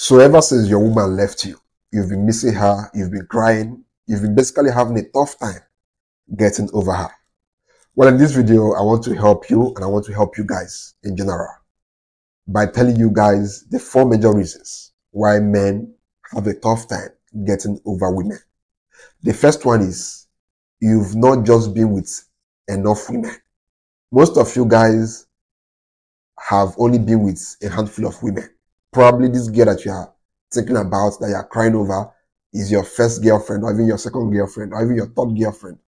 So ever since your woman left you, you've been missing her, you've been crying, you've been basically having a tough time getting over her. Well, in this video, I want to help you and I want to help you guys in general by telling you guys the four major reasons why men have a tough time getting over women. The first one is you've not just been with enough women. Most of you guys have only been with a handful of women. Probably this girl that you are thinking about, that you are crying over, is your first girlfriend, or even your second girlfriend, or even your third girlfriend.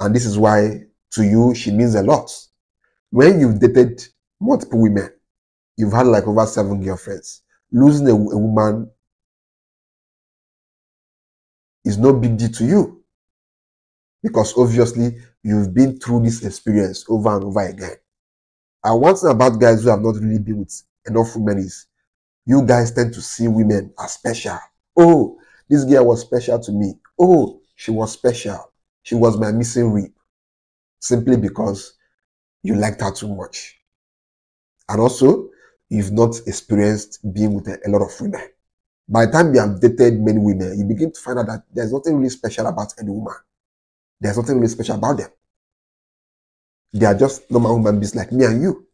And this is why to you she means a lot. When you've dated multiple women, you've had like over seven girlfriends, losing a, a woman is no big deal to you. Because obviously you've been through this experience over and over again. And one thing about guys who have not really been with enough women is you guys tend to see women as special. Oh, this girl was special to me. Oh, she was special. She was my missing rib. Simply because you liked her too much. And also, you've not experienced being with a, lot of women. By the time you have dated many women, you begin to find out that there's nothing really special about any woman. There's nothing really special about them. They are just normal human beings like me and you.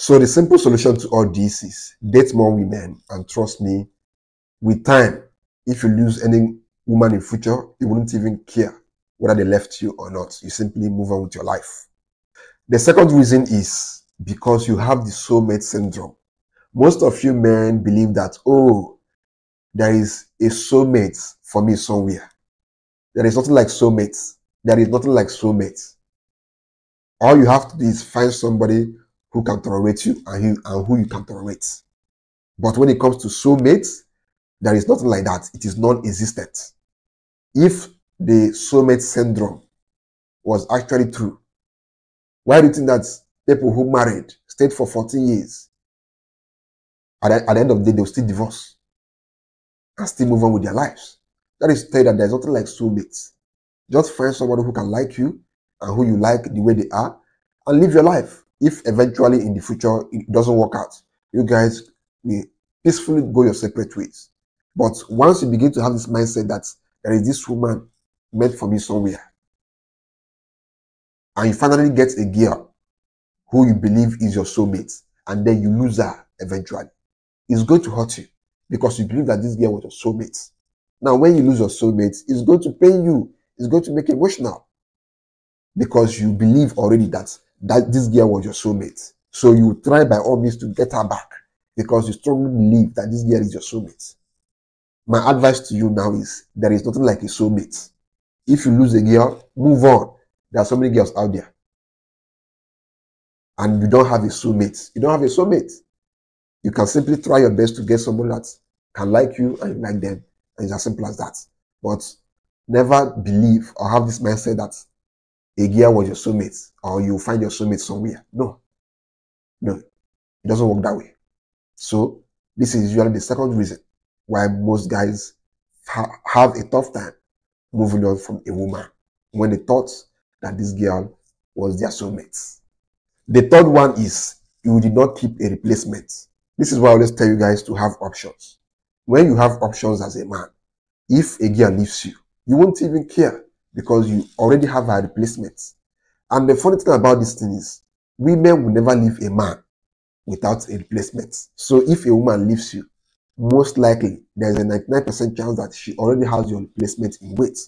So the simple solution to all this is date more women and trust me, with time, if you lose any woman in future, you wouldn't even care whether they left you or not. You simply move on with your life. The second reason is because you have the soulmate syndrome. Most of you men believe that, oh, there is a soulmate for me somewhere. There is nothing like soulmates. There is nothing like soulmates. All you have to do is find somebody who can tolerate you and who, and who you can tolerate. But when it comes to soulmates, there is nothing like that. It is non-existent. If the soulmate syndrome was actually true, why do you think that people who married stayed for 14 years, at the, at the end of the day, they'll still divorce and still move on with their lives? That is to tell you that there's nothing like soulmates. Just find somebody who can like you and who you like the way they are and live your life. If eventually in the future it doesn't work out, you guys will peacefully go your separate ways. But once you begin to have this mindset that there is this woman meant for me somewhere, and you finally get a girl who you believe is your soulmate, and then you lose her eventually, it's going to hurt you because you believe that this girl was your soulmate. Now, when you lose your soulmate, it's going to pain you. It's going to make you emotional because you believe already that that this girl was your soulmate. So you try by all means to get her back because you strongly believe that this girl is your soulmate. My advice to you now is there is nothing like a soulmate. If you lose a girl, move on. There are so many girls out there. And you don't have a soulmate. You don't have a soulmate. You can simply try your best to get someone that can like you and like them. And it's as simple as that. But never believe or have this mindset that a girl was your soulmate or you find your soulmate somewhere. No. No. It doesn't work that way. So this is usually the second reason why most guys ha have a tough time moving on from a woman when they thought that this girl was their soulmate. The third one is you did not keep a replacement. This is why I always tell you guys to have options. When you have options as a man, if a girl leaves you, you won't even care because you already have a replacement. And the funny thing about this thing is, women will never leave a man without a replacement. So if a woman leaves you, most likely there's a 99% chance that she already has your replacement in wait.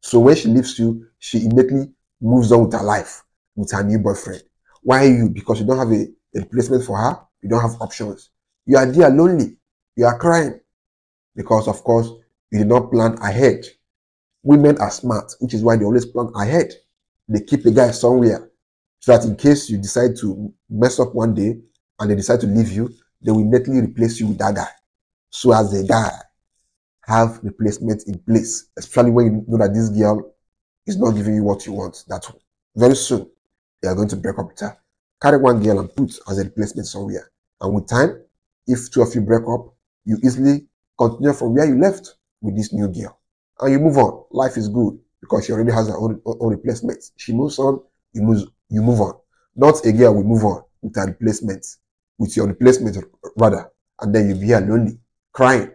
So when she leaves you, she immediately moves on with her life with her new boyfriend. Why you? Because you don't have a, a replacement for her. You don't have options. You are there lonely. You are crying. Because of course, you did not plan ahead. Women are smart, which is why they always plan ahead. They keep a guy somewhere so that in case you decide to mess up one day and they decide to leave you, they will immediately replace you with that guy. So as a guy, have replacement in place, especially when you know that this girl is not giving you what you want. That very soon they are going to break up with her. Carry one girl and put as a replacement somewhere. And with time, if two of you break up, you easily continue from where you left with this new girl. And you move on. Life is good because she already has her own, own replacement. She moves on, you move, you move on. Not a girl will move on with her replacement, with your replacement rather, and then you'll be here lonely, crying,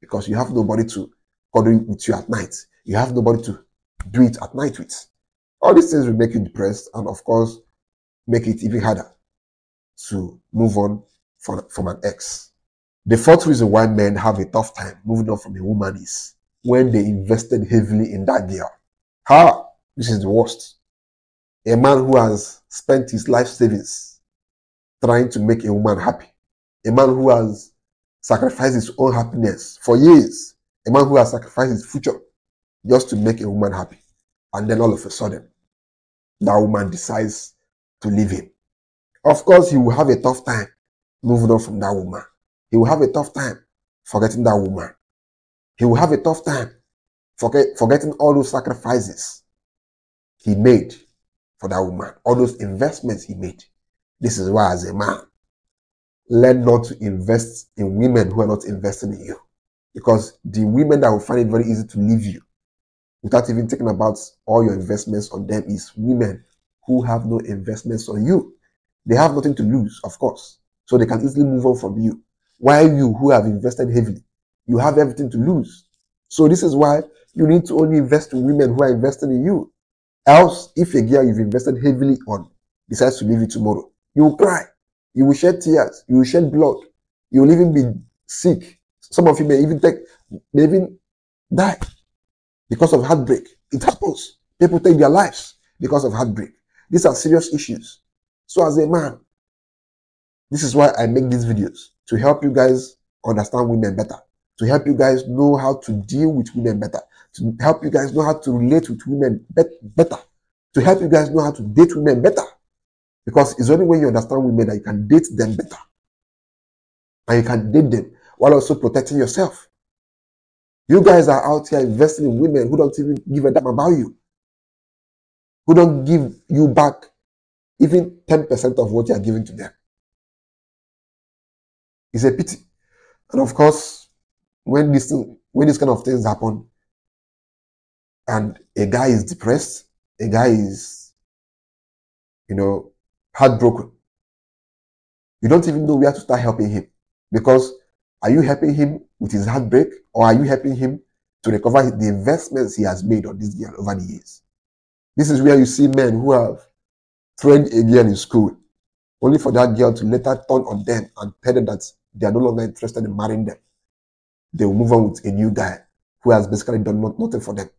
because you have nobody to cuddle with you at night. You have nobody to do it at night with. All these things will make you depressed and, of course, make it even harder to move on from, from an ex. The fourth reason why men have a tough time moving on from a woman is when they invested heavily in that girl. How? This is the worst. A man who has spent his life savings trying to make a woman happy. A man who has sacrificed his own happiness for years. A man who has sacrificed his future just to make a woman happy. And then all of a sudden, that woman decides to leave him. Of course, he will have a tough time moving on from that woman. He will have a tough time forgetting that woman. He will have a tough time forget, forgetting all those sacrifices he made for that woman, all those investments he made. This is why, as a man, learn not to invest in women who are not investing in you. Because the women that will find it very easy to leave you without even thinking about all your investments on them is women who have no investments on you. They have nothing to lose, of course. So they can easily move on from you. While you who have invested heavily, you have everything to lose. So this is why you need to only invest in women who are investing in you. Else, if a girl you've invested heavily on decides to leave you tomorrow, you will cry. You will shed tears. You will shed blood. You will even be sick. Some of you may even take, may even die because of heartbreak. It happens. People take their lives because of heartbreak. These are serious issues. So as a man, this is why I make these videos to help you guys understand women better, to help you guys know how to deal with women better, to help you guys know how to relate with women better, to help you guys know how to date women better. Because it's only when you understand women that you can date them better. And you can date them while also protecting yourself. You guys are out here investing in women who don't even give a damn about you. Who don't give you back even 10% of what you are giving to them. It's a pity. And of course, when this when this kind of things happen, and a guy is depressed, a guy is, you know, heartbroken. You don't even know where to start helping him. Because are you helping him with his heartbreak or are you helping him to recover the investments he has made on this girl over the years? This is where you see men who have trained a girl in school only for that girl to later turn on them and tell them that they are no longer interested in marrying them. They will move on with a new guy who has basically done nothing for them.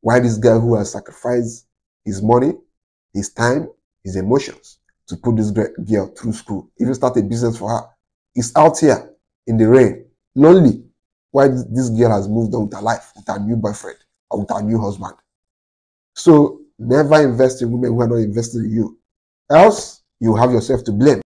Why this guy who has sacrificed his money, his time, his emotions to put this girl through school, even start a business for her, is out here in the rain, lonely, Why this girl has moved on with her life, with her new boyfriend, or with her new husband. So never invest in women who are not investing in you. Else, you have yourself to blame.